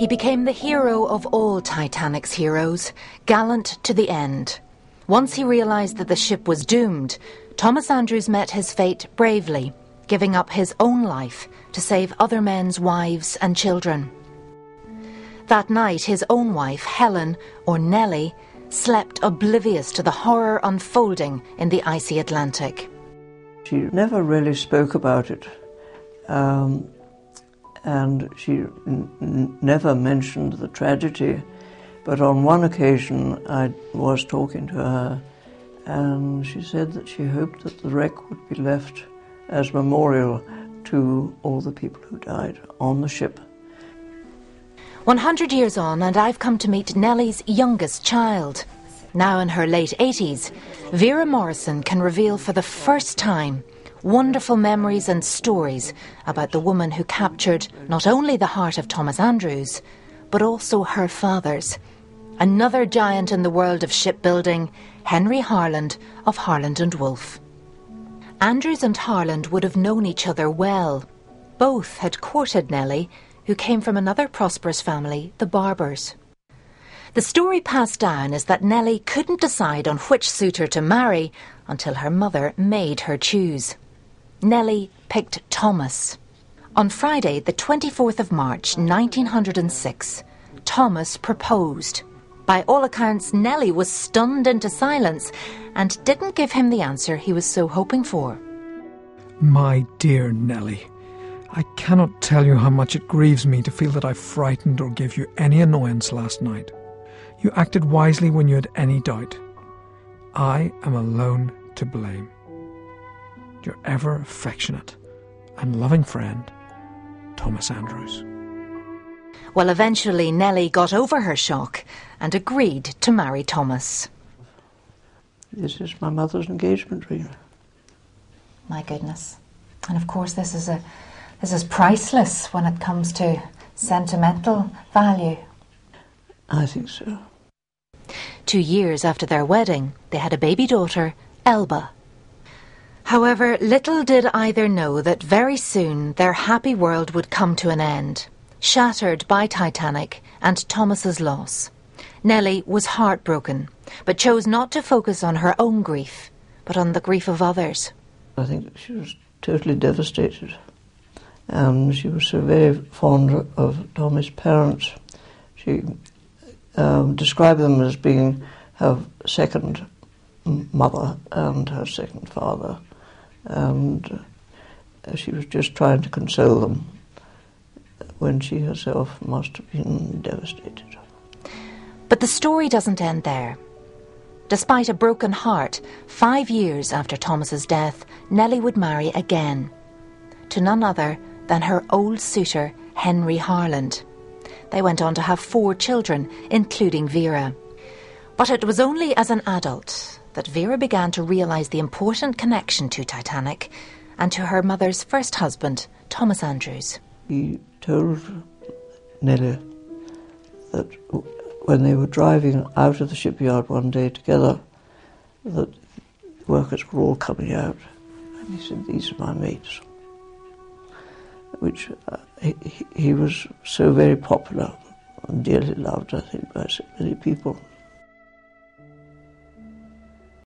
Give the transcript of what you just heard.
He became the hero of all Titanic's heroes, gallant to the end. Once he realised that the ship was doomed, Thomas Andrews met his fate bravely, giving up his own life to save other men's wives and children. That night, his own wife, Helen, or Nellie, slept oblivious to the horror unfolding in the icy Atlantic. She never really spoke about it, um, and she never mentioned the tragedy. But on one occasion, I was talking to her, and she said that she hoped that the wreck would be left as memorial to all the people who died on the ship. 100 years on, and I've come to meet Nellie's youngest child. Now in her late 80s, Vera Morrison can reveal for the first time wonderful memories and stories about the woman who captured not only the heart of Thomas Andrews, but also her father's. Another giant in the world of shipbuilding, Henry Harland of Harland and Wolff. Andrews and Harland would have known each other well. Both had courted Nellie who came from another prosperous family, the Barbours. The story passed down is that Nellie couldn't decide on which suitor to marry until her mother made her choose. Nellie picked Thomas. On Friday, the 24th of March, 1906, Thomas proposed. By all accounts, Nellie was stunned into silence and didn't give him the answer he was so hoping for. My dear Nellie, I cannot tell you how much it grieves me to feel that I frightened or gave you any annoyance last night. You acted wisely when you had any doubt. I am alone to blame. Your ever affectionate and loving friend, Thomas Andrews. Well, eventually Nellie got over her shock and agreed to marry Thomas. This is my mother's engagement ring. My goodness. And of course, this is a this is priceless when it comes to sentimental value. I think so. Two years after their wedding, they had a baby daughter, Elba. However, little did either know that very soon their happy world would come to an end, shattered by Titanic and Thomas's loss. Nellie was heartbroken, but chose not to focus on her own grief, but on the grief of others. I think she was totally devastated and she was so very fond of Tommy's parents. She um, described them as being her second mother and her second father, and uh, she was just trying to console them when she herself must have been devastated. But the story doesn't end there. Despite a broken heart, five years after Thomas's death, Nellie would marry again to none other than her old suitor, Henry Harland. They went on to have four children, including Vera. But it was only as an adult that Vera began to realise the important connection to Titanic and to her mother's first husband, Thomas Andrews. He told Nellie that when they were driving out of the shipyard one day together, that workers were all coming out. And he said, These are my mates which uh, he, he was so very popular and dearly loved, I think, by so many people.